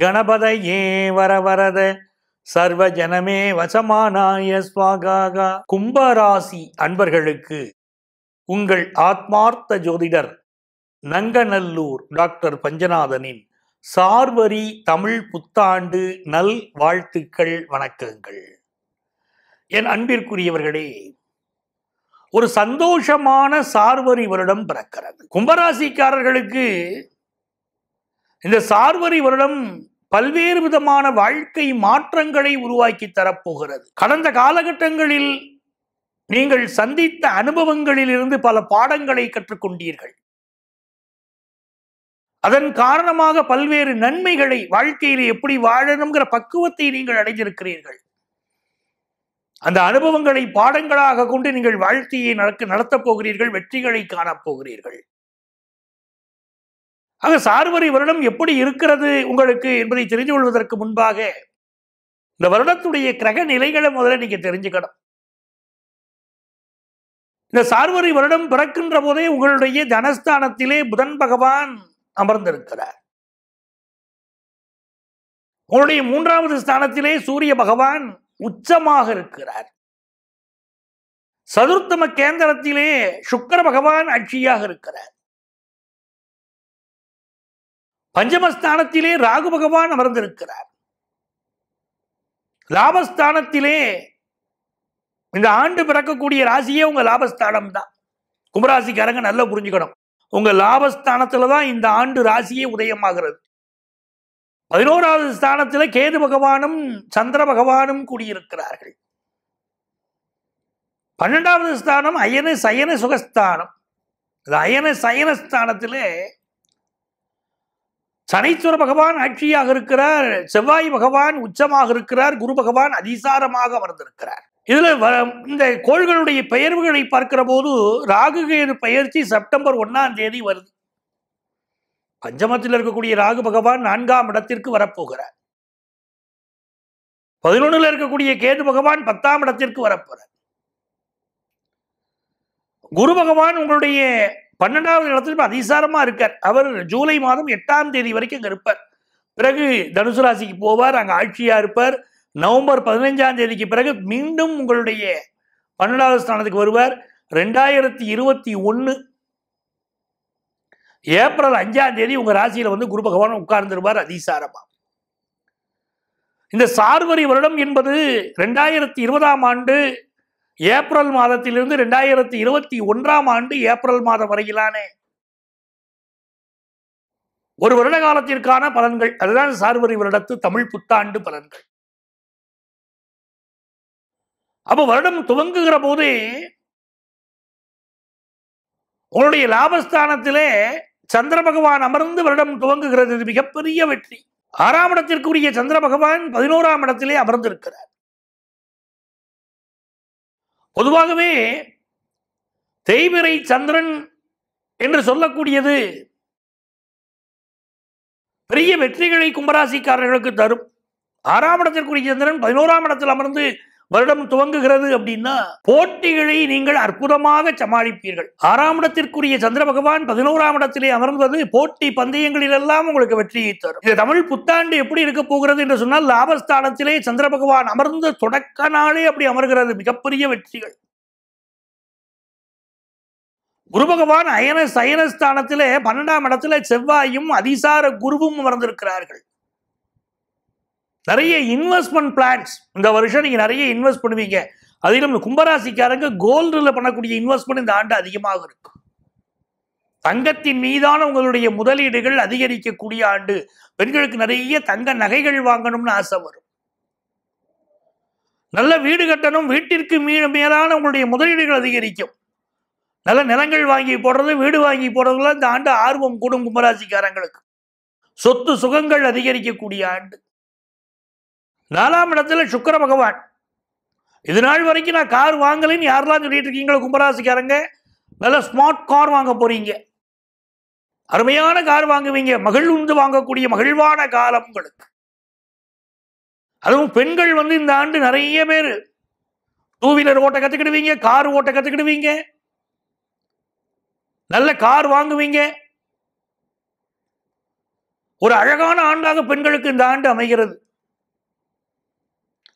கணபதயே வரவரத சர்வ ஜனமே வசமானாய ஸ்வாகாகா கும்பராசி அன்பர்களுக்கு உங்கள் ஆத்மார்த்த ஜோதிடர் நங்கநல்லூர் டாக்டர் பஞ்சநாதனின் சார்வரி தமிழ் புத்தாண்டு நல் வாழ்த்துக்கள் வணக்கங்கள். என் அன்பிற்குரியவர்களே ஒரு சந்தோஷமான சார்வரி வருடம் பிறக்கிறது. கும்பராசிக்காரர்களுக்கு இந்த சார்வரி வருடம் பல்வேறு விதமான வாழ்க்கை மாற்றங்களை உருவாக்கி தரப்போகிறது. கடந்த காலகட்டங்களில் நீங்கள் சந்தித்த அனுபவங்களில் இருந்து பல பாடங்களை கற்றுக்கொண்டீர்கள். அதன் காரணமாக பல்வேறு நன்மைகளை வாழ்க்கையில் எப்படி வாழணுங்கிற பக்குவத்தை நீங்கள் அடைந்திருக்கிறீர்கள். அந்த அனுபவங்களை பாடங்களாக கொண்டு நீங்கள் வாழ்க்கையை நடக்க நடத்தப் போகிறீர்கள் வெற்றிகளை காணப் போகிறீர்கள். ஆக சார்வரி வருடம் எப்படி இருக்கிறது உங்களுக்கு என்பதை தெரிந்து கொள்வதற்கு முன்பாக இந்த வருடத்துடைய கிரக நிலைகளை முதல்ல நீங்க தெரிஞ்சுக்கணும். இந்த சார்வரி வருடம் பிறக்கின்ற போதே உங்களுடைய தனஸ்தானத்திலே புதன் பகவான் அமர்ந்திருக்கிறார். உங்களுடைய மூன்றாவது ஸ்தானத்திலே சூரிய பகவான் உச்சமாக இருக்கிறார். சதுர்த்தம கேந்திரத்திலே சுக்கர பகவான் அட்சியாக இருக்கிறார். பஞ்சமஸ்தானத்திலே ராகு பகவான் அமர்ந்திருக்கிறார். லாபஸ்தானத்திலே இந்த ஆண்டு பிறக்கக்கூடிய ராசியே உங்க லாபஸ்தானம் தான் கும்பராசிக்காரங்க நல்லா புரிஞ்சுக்கணும். உங்க லாபஸ்தானத்துல தான் இந்த ஆண்டு ராசியே உதயமாகிறது. பதினோராவது ஸ்தானத்துல கேது பகவானும் சந்திர பகவானும் கூடியிருக்கிறார்கள். பன்னெண்டாவது ஸ்தானம் அயன சயன சுகஸ்தானம். அயன சயனஸ்தானத்திலே சனீஸ்வர பகவான் ஆட்சியாக இருக்கிறார் செவ்வாய் பகவான் உச்சமாக இருக்கிறார் குரு பகவான் அதிசாரமாக அமர்ந்திருக்கிறார். இதுல வ- இந்த கோள்களுடைய பெயர்வுகளை பார்க்கிற போது ராகு கேது பெயர்ச்சி செப்டம்பர் ஒன்னாம் தேதி வருது. பஞ்சமத்தில் இருக்கக்கூடிய ராகு பகவான் நான்காம் இடத்திற்கு வரப்போகிறார். பதினொன்னுல இருக்கக்கூடிய கேது பகவான் பத்தாம் இடத்திற்கு வரப்போறார். குரு பகவான் உங்களுடைய பன்னெண்டாவது இடத்துல அதிசாரமாக அதிசாரமா இருக்கார். அவர் ஜூலை மாதம் எட்டாம் தேதி வரைக்கும் அங்கே இருப்பார். பிறகு தனுசு ராசிக்கு போவார் அங்கே ஆட்சியா இருப்பார். நவம்பர் பதினைஞ்சாம் தேதிக்கு பிறகு மீண்டும் உங்களுடைய பன்னெண்டாவது ஸ்தானத்துக்கு வருவார். ரெண்டாயிரத்தி இருபத்தி ஒன்று ஏப்ரல் அஞ்சாம் தேதி உங்க ராசியில வந்து குரு பகவான் உட்கார்ந்துருவார் அதிசாரமா. இந்த சார்வரி வருடம் என்பது ரெண்டாயிரத்தி இருபதாம் ஆண்டு ஏப்ரல் மாதத்திலிருந்து ரெண்டாயிரத்தி இருபத்தி ஒன்றாம் ஆண்டு ஏப்ரல் மாதம் வரையிலான. ஒரு வருட காலத்திற்கான பலன்கள் அதுதான் சார்வரி வருடத்து தமிழ் புத்தாண்டு பலன்கள். அப்ப வருடம் துவங்குகிற போதே உங்களுடைய லாபஸ்தானத்திலே சந்திர பகவான் அமர்ந்து வருடம் துவங்குகிறது மிகப்பெரிய வெற்றி. ஆறாம் இடத்திற்குரிய சந்திர பகவான் பதினோராம் இடத்திலே அமர்ந்திருக்கிறார். பொதுவாகவே தேய்பிறை சந்திரன் என்று சொல்லக்கூடியது பெரிய வெற்றிகளை கும்பராசிக்காரர்களுக்கு தரும். ஆறாம் இடத்திற்குரிய சந்திரன் பதினோராம் இடத்தில் அமர்ந்து வருடம் துவங்குகிறது அப்படின்னா போட்டிகளை நீங்கள் அற்புதமாக சமாளிப்பீர்கள். ஆறாம் இடத்திற்குரிய சந்திர பகவான் பதினோராம் இடத்திலே அமர்ந்தது போட்டி பந்தயங்களில் எல்லாம் உங்களுக்கு வெற்றியை தரும். இந்த தமிழ் புத்தாண்டு எப்படி இருக்க போகிறது என்று சொன்னால் லாபஸ்தானத்திலே சந்திர பகவான் அமர்ந்த தொடக்க நாளே அப்படி அமர்கிறது. மிகப்பெரிய வெற்றிகள். குரு பகவான் அயன சயனஸ்தானத்திலே பன்னெண்டாம் இடத்துல செவ்வாயும் அதிசார குருவும் அமர்ந்திருக்கிறார்கள். நிறைய இன்வெஸ்ட்மெண்ட் பிளான்ஸ் இந்த வருஷம் நீங்கள் நிறைய இன்வெஸ்ட் பண்ணுவீங்க. அதிலும் கும்பராசிக்காரங்க கோல்டில் பண்ணக்கூடிய இன்வெஸ்ட்மெண்ட் இந்த ஆண்டு அதிகமாக இருக்கும். தங்கத்தின் மீதான உங்களுடைய முதலீடுகள் அதிகரிக்கக்கூடிய ஆண்டு. பெண்களுக்கு நிறைய தங்க நகைகள் வாங்கணும்னு ஆசை வரும். நல்ல வீடு கட்டணும் வீட்டிற்கு மீ மேலான உங்களுடைய முதலீடுகள் அதிகரிக்கும். நல்ல நிலங்கள் வாங்கி போடுறது வீடு வாங்கி போடுறதுல இந்த ஆண்டு ஆர்வம் கூடும் கும்பராசிக்காரங்களுக்கு. சொத்து சுகங்கள் அதிகரிக்கக்கூடிய ஆண்டு. நாலாம் இடத்துல சுக்கர பகவான். இது நாள் வரைக்கும் நான் கார் வாங்கலைன்னு யாரெல்லாம் சொல்லிட்டு இருக்கீங்களோ கும்பராசிக்காரங்க? நல்ல ஸ்மார்ட் கார் வாங்க போறீங்க. அருமையான கார் வாங்குவீங்க. மகிழ்ந்து வாங்கக்கூடிய மகிழ்வான காலம் உங்களுக்கு. அதுவும் பெண்கள் வந்து இந்த ஆண்டு நிறைய பேர் டூ வீலர் ஓட்ட கத்துக்கிடுவீங்க கார் ஓட்ட கத்துக்கிடுவீங்க. நல்ல கார் வாங்குவீங்க. ஒரு அழகான ஆண்டாக பெண்களுக்கு இந்த ஆண்டு அமைகிறது.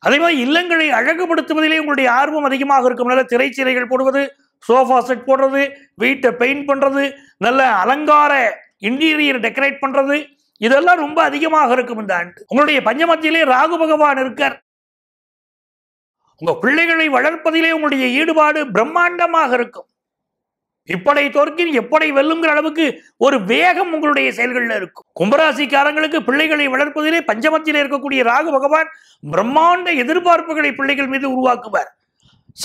அதே மாதிரி இல்லங்களை அழகுபடுத்துவதிலே உங்களுடைய ஆர்வம் அதிகமாக இருக்கும். நல்ல திரைச்சீலைகள் போடுவது சோஃபா செட் போடுறது வீட்டை பெயிண்ட் பண்ணுறது நல்ல அலங்கார இன்டீரியர் டெக்கரேட் பண்ணுறது இதெல்லாம் ரொம்ப அதிகமாக இருக்கும் இந்த ஆண்டு. உங்களுடைய பஞ்சமத்திலே ராகு பகவான் இருக்கார். உங்கள் பிள்ளைகளை வளர்ப்பதிலே உங்களுடைய ஈடுபாடு பிரம்மாண்டமாக இருக்கும். இப்படை தோற்கின் எப்படை வெல்லுங்கிற அளவுக்கு ஒரு வேகம் உங்களுடைய செயல்களில் இருக்கும். கும்பராசிக்காரங்களுக்கு பிள்ளைகளை வளர்ப்பதிலே பஞ்சமத்தில் இருக்கக்கூடிய ராகு பகவான் பிரம்மாண்ட எதிர்பார்ப்புகளை பிள்ளைகள் மீது உருவாக்குவார்.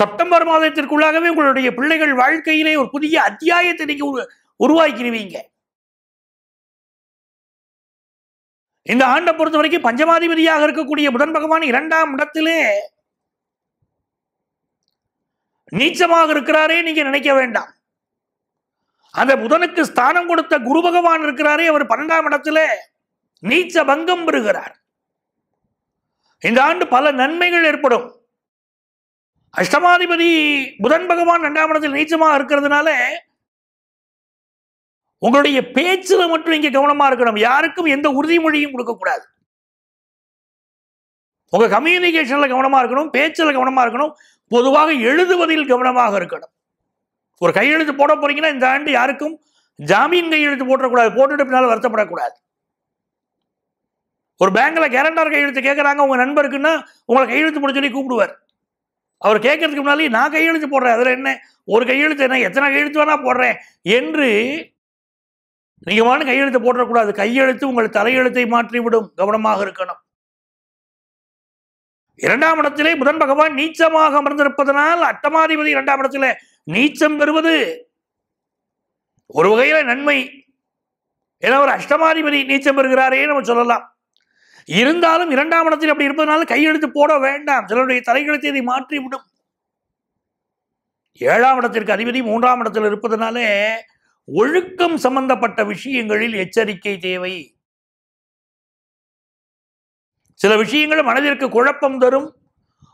செப்டம்பர் மாதத்திற்குள்ளாகவே உங்களுடைய பிள்ளைகள் வாழ்க்கையிலே ஒரு புதிய அத்தியாயத்தை நீங்க உருவாக்கிடுவீங்க. இந்த ஆண்டை பொறுத்த வரைக்கும் பஞ்சமாதிபதியாக இருக்கக்கூடிய புதன் பகவான் இரண்டாம் இடத்திலே நீச்சமாக இருக்கிறாரே நீங்க நினைக்க வேண்டாம். அந்த புதனுக்கு ஸ்தானம் கொடுத்த குரு பகவான் இருக்கிறாரே அவர் பன்னெண்டாம் இடத்துல நீச்ச பங்கம் பெறுகிறார். இந்த ஆண்டு பல நன்மைகள் ஏற்படும். அஷ்டமாதிபதி புதன் பகவான் இரண்டாம் இடத்தில் நீச்சமாக இருக்கிறதுனால உங்களுடைய பேச்சுல மட்டும் இங்கே கவனமா இருக்கணும். யாருக்கும் எந்த உறுதிமொழியும் கொடுக்கக்கூடாது உங்கள் கம்யூனிகேஷன்ல கவனமா இருக்கணும் பேச்சுல கவனமா இருக்கணும் பொதுவாக எழுதுவதில் கவனமாக இருக்கணும். ஒரு கையெழுத்து போட போறீங்கன்னா இந்த ஆண்டு யாருக்கும் ஜாமீன் கையெழுத்து போட்டக்கூடாது. போட்டுட்டு பின்னால் வருத்தப்படக்கூடாது. ஒரு பேங்க்ல கேரண்டார் கையெழுத்து கேட்குறாங்க உங்க நண்பருக்குன்னா உங்களை கையெழுத்து போட சொல்லி கூப்பிடுவார். அவர் கேட்கறதுக்கு முன்னாலே நான் கையெழுத்து போடுறேன் அதில் என்ன? ஒரு கையெழுத்து என்ன? எத்தனை கையெழுத்து வேணா போடுறேன் என்று நீங்க வாங்க கையெழுத்து போடக்கூடாது. கையெழுத்து உங்கள் தலையெழுத்தை மாற்றிவிடும். கவனமாக இருக்கணும். இரண்டாம் இடத்திலே புதன் பகவான் நீச்சமாக அமர்ந்திருப்பதனால் அட்டமாதிபதி இரண்டாம் இடத்திலே நீச்சம் பெறுவது ஒரு வகையில் நன்மை. ஏன்னா ஒரு அஷ்டமாதிபதி நீச்சம் பெறுகிறாரே நம்ம சொல்லலாம். இருந்தாலும் இரண்டாம் இடத்தில் அப்படி இருப்பதனால கையெழுத்து போட வேண்டாம். சிலருடைய தலைகளுக்கு இதை மாற்றி விடும் ஏழாம் இடத்திற்கு அதிபதி மூன்றாம் இடத்தில் இருப்பதனாலே ஒழுக்கம் சம்பந்தப்பட்ட விஷயங்களில் எச்சரிக்கை தேவை. சில விஷயங்கள் மனதிற்கு குழப்பம் தரும்.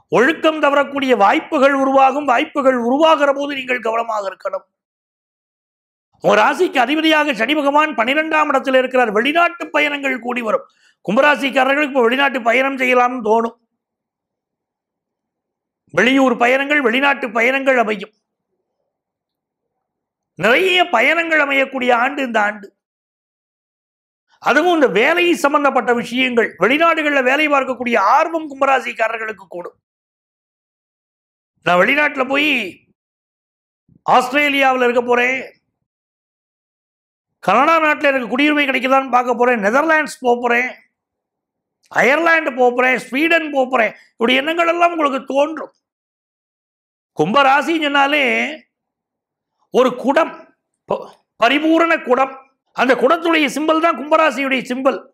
ஒழுக்கம் தவறக்கூடிய வாய்ப்புகள் உருவாகும் வாய்ப்புகள் உருவாகிற போது நீங்கள் கவனமாக இருக்கணும். உங்க ராசிக்கு அதிபதியாக சனி பகவான் பன்னிரெண்டாம் இடத்தில் இருக்கிறார். வெளிநாட்டு பயணங்கள் கூடி வரும். கும்பராசிக்காரர்களுக்கு இப்போ வெளிநாட்டு பயணம் செய்யலாம்னு தோணும். வெளியூர் பயணங்கள் வெளிநாட்டு பயணங்கள் அமையும். நிறைய பயணங்கள் அமையக்கூடிய ஆண்டு இந்த ஆண்டு. அதுவும் இந்த வேலை சம்பந்தப்பட்ட விஷயங்கள். வெளிநாடுகளில் வேலை பார்க்கக்கூடிய ஆர்வம் கும்பராசிக்காரர்களுக்கு கூடும். நான் வெளிநாட்டில் போய் ஆஸ்திரேலியாவில் இருக்க போகிறேன் கனடா நாட்டில் எனக்கு குடியுரிமை கிடைக்குதான்னு பார்க்க போகிறேன் நெதர்லாண்ட்ஸ் போகிறேன் அயர்லாண்டு போகிறேன் போக ஸ்வீடன் போக இப்படி எண்ணங்கள் எல்லாம் உங்களுக்கு தோன்றும். கும்பராசின்னு சொன்னாலே ஒரு குடம் ப- பரிபூரண குடம். அந்த குடத்துடைய சிம்பல் தான் கும்பராசியுடைய சிம்பல்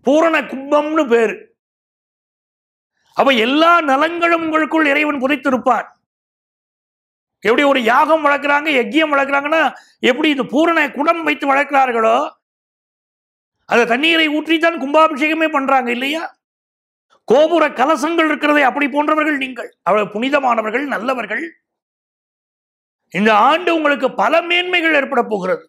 பூரண கும்பம்னு பேர். அப்ப எல்லா நலங்களும் உங்களுக்குள் இறைவன் புதைத்திருப்பார். எப்படி ஒரு யாகம் வளர்க்குறாங்க எக்கியம் வளர்க்குறாங்கன்னா எப்படி இந்த பூரண குடம் வைத்து வளர்க்கிறார்களோ அந்த தண்ணீரை ஊற்றி தான் கும்பாபிஷேகமே பண்றாங்க இல்லையா? கோபுர கலசங்கள் இருக்கிறதே அப்படி போன்றவர்கள் நீங்கள். அவ்வளவு புனிதமானவர்கள் நல்லவர்கள். இந்த ஆண்டு உங்களுக்கு பல மேன்மைகள் ஏற்பட போகிறது.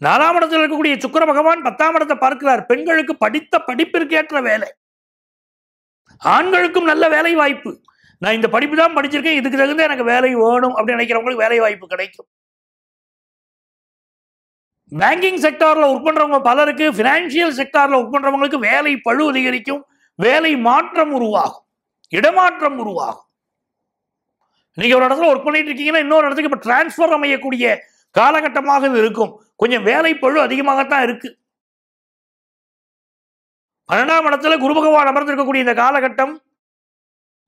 நாலாம் இடத்தில் இருக்கக்கூடிய சுக்கர பகவான் பத்தாம் இடத்தை பார்க்கிறார். பெண்களுக்கு படித்த படிப்பிற்கேற்ற வேலை. ஆண்களுக்கும் நல்ல வேலை வாய்ப்பு நான் இந்த படிப்பு தான் படிச்சிருக்கேன் இதுக்கு தகுந்த எனக்கு வேலை வேணும் அப்படின்னு நினைக்கிறவங்களுக்கு வேலை வாய்ப்பு கிடைக்கும் பேங்கிங் செக்டார்ல ஒர்க் பண்றவங்க பலருக்கு பினான்சியல் செக்டார்ல ஒர்க் பண்றவங்களுக்கு வேலை பழு அதிகரிக்கும் வேலை மாற்றம் உருவாகும் இடமாற்றம் உருவாகும். நீங்க ஒரு இடத்துல ஒர்க் பண்ணிட்டு இருக்கீங்கன்னா இன்னொரு இடத்துக்கு இப்ப டிரான்ஸ்ஃபர் அமையக்கூடிய காலகட்டமாக இது இருக்கும். கொஞ்சம் வேலை பழு அதிகமாகத்தான் இருக்கு. பன்னெண்டாம் இடத்துல குரு பகவான் அமர்ந்திருக்கக்கூடிய இந்த காலகட்டம்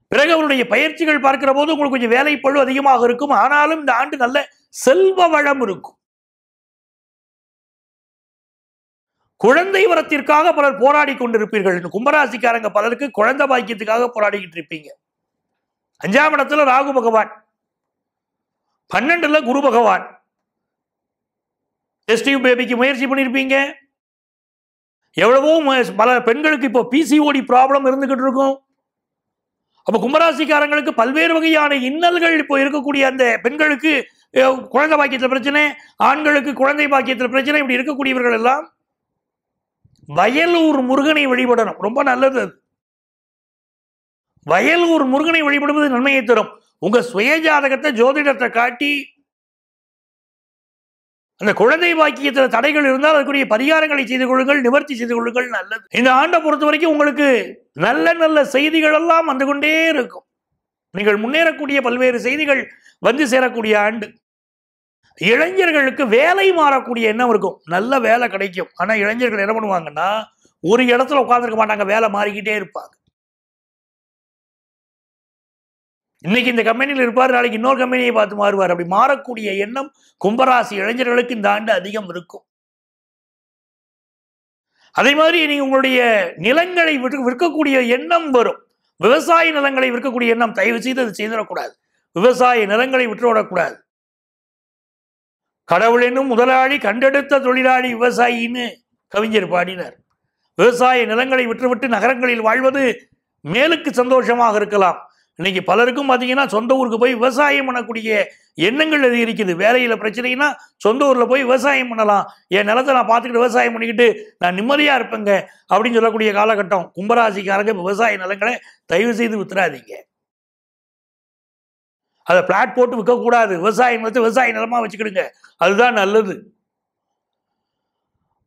பிறகு அவருடைய பயிற்சிகள் பார்க்கிற போது உங்களுக்கு கொஞ்சம் வேலை பழு அதிகமாக இருக்கும். ஆனாலும் இந்த ஆண்டு நல்ல செல்வ வளம் இருக்கும். குழந்தை வரத்திற்காக பலர் போராடி கொண்டிருப்பீர்கள். கும்பராசிக்காரங்க பலருக்கு குழந்தை பாக்கியத்துக்காக போராடிக்கிட்டு இருப்பீங்க. அஞ்சாம் இடத்துல ராகு பகவான். பன்னெண்டுல குரு பகவான். டெஸ்டிவ் பேபிக்கு முயற்சி பண்ணியிருப்பீங்க எவ்வளவோ பல பெண்களுக்கு இப்போ பிசிஓடி ப்ராப்ளம் இருந்துகிட்டு இருக்கும். அப்போ கும்பராசிக்காரங்களுக்கு பல்வேறு வகையான இன்னல்கள் இப்போ இருக்கக்கூடிய அந்த பெண்களுக்கு குழந்தை பாக்கியத்தில் பிரச்சனை ஆண்களுக்கு குழந்தை பாக்கியத்தில் பிரச்சனை இப்படி இருக்கக்கூடியவர்கள் எல்லாம் வயலூர் முருகனை வழிபடணும். ரொம்ப நல்லது அது. வயலூர் முருகனை வழிபடுவது நன்மையை தரும். உங்க சுய ஜாதகத்தை ஜோதிடத்தை காட்டி அந்த குழந்தை பாக்கியத்தில் தடைகள் இருந்தால் அதுக்குரிய பரிகாரங்களை செய்து கொள்ளுங்கள் நிவர்த்தி செய்து கொள்ளுங்கள் நல்லது. இந்த ஆண்டை பொறுத்த வரைக்கும் உங்களுக்கு நல்ல நல்ல செய்திகள் எல்லாம் வந்து கொண்டே இருக்கும். நீங்கள் முன்னேறக்கூடிய பல்வேறு செய்திகள் வந்து சேரக்கூடிய ஆண்டு. இளைஞர்களுக்கு வேலை மாறக்கூடிய எண்ணம் இருக்கும். நல்ல வேலை கிடைக்கும். ஆனால் இளைஞர்கள் என்ன பண்ணுவாங்கன்னா ஒரு இடத்துல உட்காந்துருக்க மாட்டாங்க வேலை மாறிக்கிட்டே இருப்பாங்க. இன்னைக்கு இந்த கம்பெனியில் இருப்பார் நாளைக்கு இன்னொரு கம்பெனியை பார்த்து மாறுவார். அப்படி மாறக்கூடிய எண்ணம் கும்பராசி இளைஞர்களுக்கு இந்த ஆண்டு அதிகம் இருக்கும். அதே மாதிரி நீங்க உங்களுடைய நிலங்களை விற்கக்கூடிய எண்ணம் வரும். விவசாய நிலங்களை விற்கக்கூடிய எண்ணம் தயவு செய்து அது செய்திடக்கூடாது. விவசாய நிலங்களை விட்டுவிடக்கூடாது கடவுள் என்னும் முதலாளி கண்டெடுத்த தொழிலாளி விவசாயின்னு கவிஞர் பாடினார். விவசாய நிலங்களை விட்டுவிட்டு நகரங்களில் வாழ்வது மேலுக்கு சந்தோஷமாக இருக்கலாம். இன்னைக்கு பலருக்கும் பார்த்தீங்கன்னா சொந்த ஊருக்கு போய் விவசாயம் பண்ணக்கூடிய எண்ணங்கள் அது இருக்குது. வேலையில் பிரச்சனைனா சொந்த ஊரில் போய் விவசாயம் பண்ணலாம். என் நிலத்தை நான் பார்த்துக்கிட்டு விவசாயம் பண்ணிக்கிட்டு நான் நிம்மதியாக இருப்பேங்க அப்படின்னு சொல்லக்கூடிய காலகட்டம். கும்பராசிக்காரங்க விவசாய நிலங்களை தயவு செய்து வித்துறாதீங்க. அதை பிளாட் போட்டு விற்கக்கூடாது விவசாயம் வந்து விவசாய நிலமாக வச்சுக்கிடுங்க. அதுதான் நல்லது.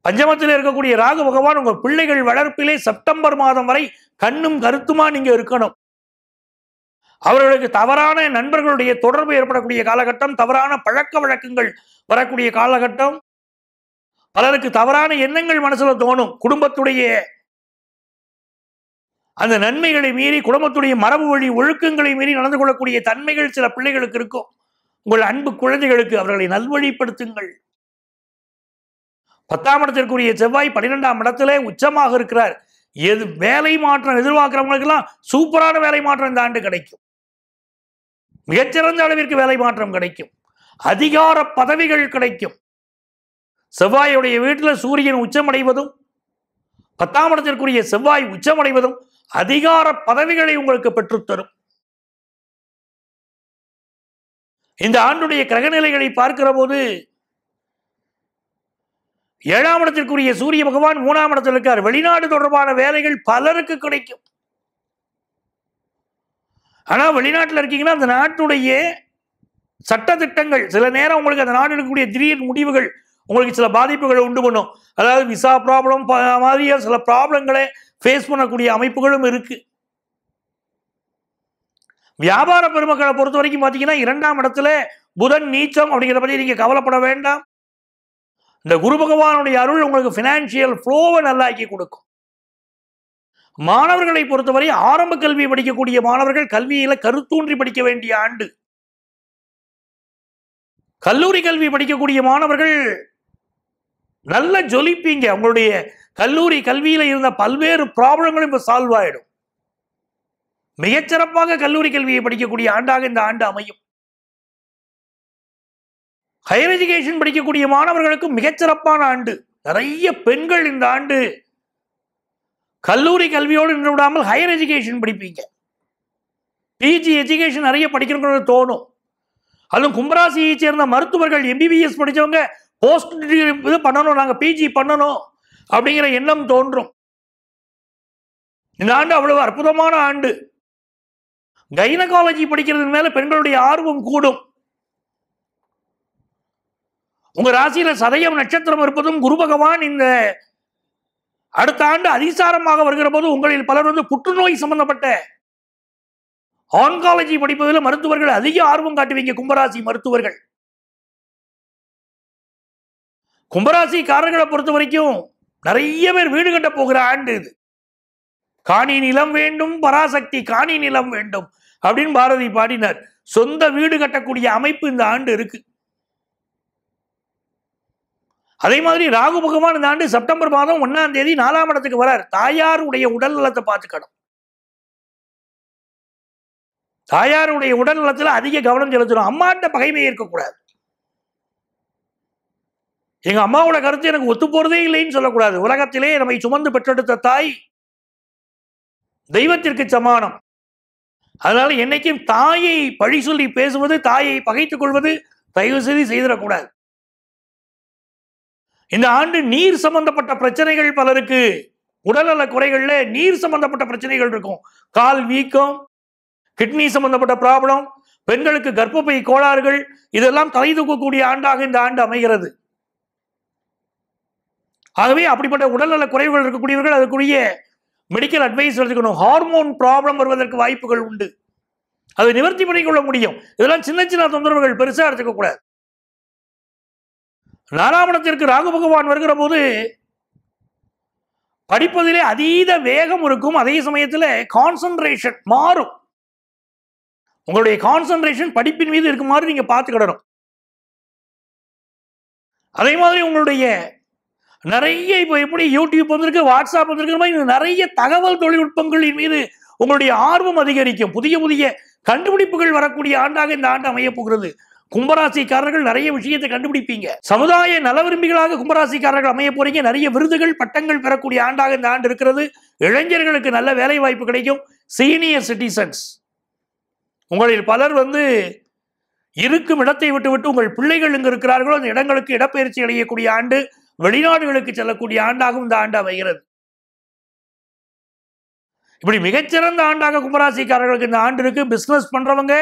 பஞ்சமத்தில் இருக்கக்கூடிய ராகு பகவான் உங்கள் பிள்ளைகள் வளர்ப்பிலே செப்டம்பர் மாதம் வரை கண்ணும் கருத்துமா நீங்கள் இருக்கணும். அவர்களுக்கு தவறான நண்பர்களுடைய தொடர்பு ஏற்படக்கூடிய காலகட்டம் தவறான பழக்க வழக்கங்கள் வரக்கூடிய காலகட்டம். பலருக்கு தவறான எண்ணங்கள் மனசுல தோணும். குடும்பத்துடைய அந்த நன்மைகளை மீறி குடும்பத்துடைய மரபு வழி ஒழுக்கங்களை மீறி நடந்து கொள்ளக்கூடிய தன்மைகள் சில பிள்ளைகளுக்கு இருக்கும். உங்கள் அன்பு குழந்தைகளுக்கு அவர்களை நல்வழிப்படுத்துங்கள். பத்தாம் இடத்திற்குரிய செவ்வாய் பன்னிரெண்டாம் இடத்துல உச்சமாக இருக்கிறார். எது வேலை மாற்றம் எதிர்பார்க்கிறவங்களுக்கெல்லாம் சூப்பரான வேலை மாற்றம் இந்த ஆண்டு கிடைக்கும். மிகச்சிறந்த அளவிற்கு வேலை மாற்றம் கிடைக்கும். அதிகார பதவிகள் கிடைக்கும். செவ்வாயுடைய வீட்டில் சூரியன் உச்சமடைவதும் பத்தாம் இடத்திற்குரிய செவ்வாய் உச்சமடைவதும் அதிகார பதவிகளை உங்களுக்கு பெற்றுத்தரும். இந்த ஆண்டுடைய கிரகநிலைகளை பார்க்கிற போது ஏழாம் இடத்திற்குரிய சூரிய பகவான் மூணாம் இடத்தில் இருக்கார். வெளிநாடு தொடர்பான வேலைகள் பலருக்கு கிடைக்கும். ஆனால் வெளிநாட்டில் இருக்கீங்கன்னா அந்த நாட்டுடைய சட்ட திட்டங்கள் சில நேரம் உங்களுக்கு அந்த நாடு இருக்கக்கூடிய திடீர் முடிவுகள் உங்களுக்கு சில பாதிப்புகளை உண்டு பண்ணும். அதாவது விசா ப்ராப்ளம் மாதிரியான சில ப்ராப்ளங்களை ஃபேஸ் பண்ணக்கூடிய அமைப்புகளும் இருக்கு. வியாபார பெருமக்களை பொறுத்த வரைக்கும் பார்த்தீங்கன்னா இரண்டாம் இடத்துல புதன் நீச்சம் அப்படிங்கிற பற்றி நீங்க கவலைப்பட வேண்டாம். இந்த குரு பகவானுடைய அருள் உங்களுக்கு ஃபினான்ஷியல் ஃப்ளோவை நல்லாக்கி கொடுக்கும். மாணவர்களை பொறுத்தவரை ஆரம்ப கல்வி படிக்கக்கூடிய மாணவர்கள் கல்வியில கருத்தூன்றி படிக்க வேண்டிய ஆண்டு. கல்லூரி கல்வி படிக்கக்கூடிய மாணவர்கள் நல்ல ஜொலிப்பீங்க. அவங்களுடைய கல்லூரி கல்வியில இருந்த பல்வேறு ப்ராப்ளங்களும் இப்ப சால்வ் ஆயிடும். மிகச்சிறப்பாக கல்லூரி கல்வியை படிக்கக்கூடிய ஆண்டாக இந்த ஆண்டு அமையும். ஹையர் எஜுகேஷன் படிக்கக்கூடிய மாணவர்களுக்கும் மிகச்சிறப்பான ஆண்டு. நிறைய பெண்கள் இந்த ஆண்டு கல்லூரி கல்வியோடு நின்று விடாமல் ஹையர் எஜுகேஷன் படிப்பீங்க. பிஜி எஜுகேஷன் நிறைய படிக்கணுங்கிறது தோணும். அதுவும் கும்பராசியை சேர்ந்த மருத்துவர்கள் எம்பிபிஎஸ் படித்தவங்க போஸ்ட் இது பண்ணணும் நாங்கள் பிஜி பண்ணணும் அப்படிங்கிற எண்ணம் தோன்றும். இந்த ஆண்டு அவ்வளவு அற்புதமான ஆண்டு. கைனகாலஜி படிக்கிறது மேல பெண்களுடைய ஆர்வம் கூடும். உங்க ராசியில சதயம் நட்சத்திரம் இருப்பதும் குரு பகவான் இந்த அடுத்த ஆண்டு அதிசாரமாக வருகிற போது உங்களில் பலர் வந்து புற்றுநோய் சம்பந்தப்பட்ட ஆன்காலஜி படிப்பதில் மருத்துவர்கள் அதிக ஆர்வம் காட்டுவீங்க கும்பராசி மருத்துவர்கள். கும்பராசிக்காரர்களை பொறுத்த வரைக்கும் நிறைய பேர் வீடு கட்ட போகிற ஆண்டு இது. காணி நிலம் வேண்டும் பராசக்தி காணி நிலம் வேண்டும் அப்படின்னு பாரதி பாடினார். சொந்த வீடு கட்டக்கூடிய அமைப்பு இந்த ஆண்டு இருக்கு. அதே மாதிரி ராகு பகவான் இந்த ஆண்டு செப்டம்பர் மாதம் ஒன்னாம் தேதி நாலாம் இடத்துக்கு வரார். தாயாருடைய உடல் நலத்தை பார்த்துக்கணும். தாயாருடைய உடல் நலத்தில் அதிக கவனம் செலுத்தணும். அம்மாட்ட பகைமை இருக்கக்கூடாது. எங்க அம்மாவோட கருத்து எனக்கு ஒத்து போறதே இல்லைன்னு சொல்லக்கூடாது. உலகத்திலே நம்மை சுமந்து பெற்றெடுத்த தாய் தெய்வத்திற்கு சமானம். அதனால என்னைக்கும் தாயை பழி சொல்லி பேசுவது தாயை பகைத்துக் கொள்வது தயவு செய்து செய்திடக்கூடாது. இந்த ஆண்டு நீர் சம்பந்தப்பட்ட பிரச்சனைகள் பலருக்கு உடல்நல குறைகள்ல நீர் சம்பந்தப்பட்ட பிரச்சனைகள் இருக்கும். கால் வீக்கம் கிட்னி சம்பந்தப்பட்ட ப்ராப்ளம் பெண்களுக்கு கர்ப்பப்பை கோளாறுகள் இதெல்லாம் தலை தூக்கக்கூடிய ஆண்டாக இந்த ஆண்டு அமைகிறது. ஆகவே அப்படிப்பட்ட உடல்நல குறைவுகள் இருக்கக்கூடியவர்கள் அதற்குரிய மெடிக்கல் அட்வைஸ் எடுத்துக்கணும். ஹார்மோன் ப்ராப்ளம் வருவதற்கு வாய்ப்புகள் உண்டு. அதை நிவர்த்தி பண்ணிக்கொள்ள முடியும். இதெல்லாம் சின்ன சின்ன தொந்தரவுகள் பெருசாக எடுத்துக்க கூடாது நாலாவணத்திற்கு ராகு பகவான் வருகிற போது படிப்பதிலே அதீத வேகம் இருக்கும். அதே சமயத்தில் கான்சன்ட்ரேஷன் மாறும். உங்களுடைய கான்சன்ட்ரேஷன் படிப்பின் மீது இருக்குமாறு நீங்க பார்த்துக்கிடணும் அதே மாதிரி உங்களுடைய நிறைய இப்போ எப்படி யூடியூப் வந்திருக்கு வாட்ஸ்அப் வந்திருக்கிற மாதிரி நிறைய தகவல் தொழில்நுட்பங்களின் மீது உங்களுடைய ஆர்வம் அதிகரிக்கும். புதிய புதிய கண்டுபிடிப்புகள் வரக்கூடிய ஆண்டாக இந்த ஆண்டு அமைய போகிறது. கும்பராசிக்காரர்கள் நிறைய விஷயத்தை கண்டுபிடிப்பீங்க. சமுதாய நல விரும்பிகளாக கும்பராசிக்காரர்கள் அமைய போறீங்க. நிறைய விருதுகள் பட்டங்கள் பெறக்கூடிய ஆண்டாக இந்த ஆண்டு இருக்கிறது. இளைஞர்களுக்கு நல்ல வேலை வாய்ப்பு கிடைக்கும். சீனியர் சிட்டிசன்ஸ் உங்களில் பலர் வந்து இருக்கும் இடத்தை விட்டு விட்டு உங்கள் பிள்ளைகள் இங்கு இருக்கிறார்களோ அந்த இடங்களுக்கு இடப்பெயர்ச்சி அடையக்கூடிய ஆண்டு வெளிநாடுகளுக்கு செல்லக்கூடிய ஆண்டாகவும் இந்த ஆண்டு அமைகிறது. இப்படி மிகச்சிறந்த ஆண்டாக கும்பராசிக்காரர்களுக்கு இந்த ஆண்டு இருக்கு. பிசினஸ் பண்றவங்க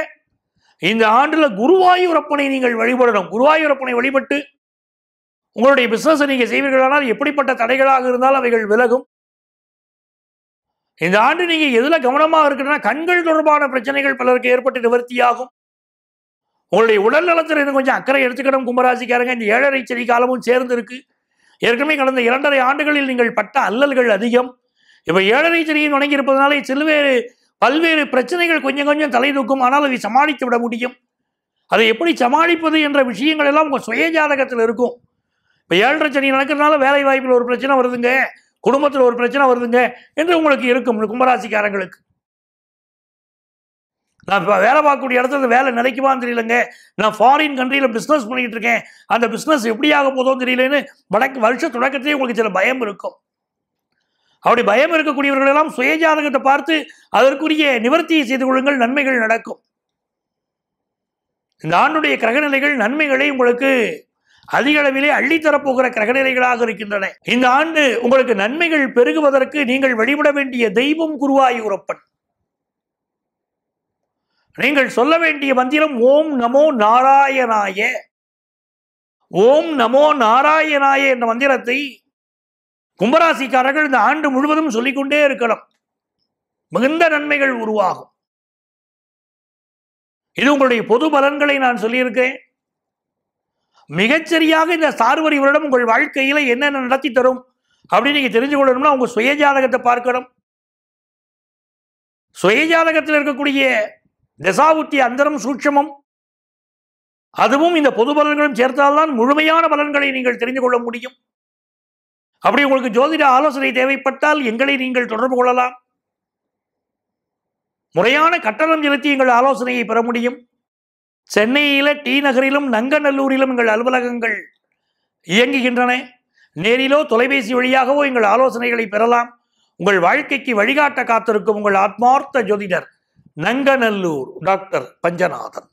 இந்த ஆண்டுல குருவாயூரப்பனை நீங்கள் வழிபடணும். குருவாயூரப்பனை வழிபட்டு உங்களுடைய பிசினஸ் நீங்க செய்வீர்களானால் எப்படிப்பட்ட தடைகளாக இருந்தாலும் அவைகள் விலகும். இந்த ஆண்டு நீங்க எதுல கவனமாக இருக்கிறனா கண்கள் தொடர்பான பிரச்சனைகள் பலருக்கு ஏற்பட்டு நிவர்த்தியாகும். உங்களுடைய உடல் நலத்தில் இன்னும் கொஞ்சம் அக்கறை எடுத்துக்கணும் கும்பராசிக்காரங்க. இந்த ஏழரை சனி காலமும் சேர்ந்து இருக்கு. ஏற்கனவே கடந்த இரண்டரை ஆண்டுகளில் நீங்கள் பட்ட அல்லல்கள் அதிகம். இப்ப ஏழரை சனியும் தொடங்கி இருப்பதனால சில்வேறு பல்வேறு பிரச்சனைகள் கொஞ்சம் கொஞ்சம் தலை தூக்கும் ஆனால் அதை சமாளித்து விட முடியும். அதை எப்படி சமாளிப்பது என்ற விஷயங்கள் எல்லாம் உங்கள் சுய ஜாதகத்தில் இருக்கும். இப்போ ஏழரை சனி நடக்கிறதுனால வேலை வாய்ப்பில் ஒரு பிரச்சனை வருதுங்க குடும்பத்தில் ஒரு பிரச்சனை வருதுங்க என்று உங்களுக்கு இருக்கும் கும்பராசிக்காரங்களுக்கு. நான் இப்போ வேலை பார்க்கக்கூடிய இடத்துல வேலை நிலைக்குமான்னு தெரியலங்க. நான் ஃபாரின் கண்ட்ரியில் பிஸ்னஸ் பண்ணிக்கிட்டு இருக்கேன். அந்த பிஸ்னஸ் எப்படி ஆக போதோன்னு தெரியலன்னு வடக்கு வருஷ தொடக்கத்திலேயே உங்களுக்கு சில பயம் இருக்கும். அப்படி பயம் இருக்கக்கூடியவர்கள் எல்லாம் சுயஜாதகத்தை பார்த்து அதற்குரிய நிவர்த்தியை செய்து கொள்ளுங்கள் நன்மைகள் நடக்கும். இந்த ஆண்டுடைய கிரகநிலைகள் நன்மைகளை உங்களுக்கு அதிக அளவிலே அள்ளித்தரப்போகிற கிரகநிலைகளாக இருக்கின்றன. இந்த ஆண்டு உங்களுக்கு நன்மைகள் பெருகுவதற்கு நீங்கள் வழிபட வேண்டிய தெய்வம் குருவாயூரப்பன். நீங்கள் சொல்ல வேண்டிய மந்திரம் ஓம் நமோ நாராயணாய ஓம் நமோ நாராயணாய என்ற மந்திரத்தை கும்பராசிக்காரர்கள் இந்த ஆண்டு முழுவதும் சொல்லிக்கொண்டே இருக்கலாம். மிகுந்த நன்மைகள் உருவாகும். இது உங்களுடைய பொது பலன்களை நான் சொல்லியிருக்கேன். மிகச்சரியாக இந்த சார்வரி வருடம் உங்கள் வாழ்க்கையில என்னென்ன நடத்தி தரும் அப்படின்னு நீங்க தெரிஞ்சு கொள்ளணும்னா உங்க சுயஜாதகத்தை பார்க்கணும். சுயஜாதகத்தில் இருக்கக்கூடிய தசாவுத்தி அந்தரம் சூட்சமம். அதுவும் இந்த பொது பலன்களும் சேர்த்தால்தான் முழுமையான பலன்களை நீங்கள் தெரிந்து கொள்ள முடியும். அப்படி உங்களுக்கு ஜோதிட ஆலோசனை தேவைப்பட்டால் எங்களை நீங்கள் தொடர்பு கொள்ளலாம். முறையான கட்டணம் செலுத்தி எங்கள் ஆலோசனையை பெற முடியும். சென்னையில டி நகரிலும் நங்கநல்லூரிலும் எங்கள் அலுவலகங்கள் இயங்குகின்றன. நேரிலோ தொலைபேசி வழியாகவோ எங்கள் ஆலோசனைகளை பெறலாம். உங்கள் வாழ்க்கைக்கு வழிகாட்ட காத்திருக்கும் உங்கள் ஆத்மார்த்த ஜோதிடர் நங்கநல்லூர் டாக்டர் பஞ்சநாதன்.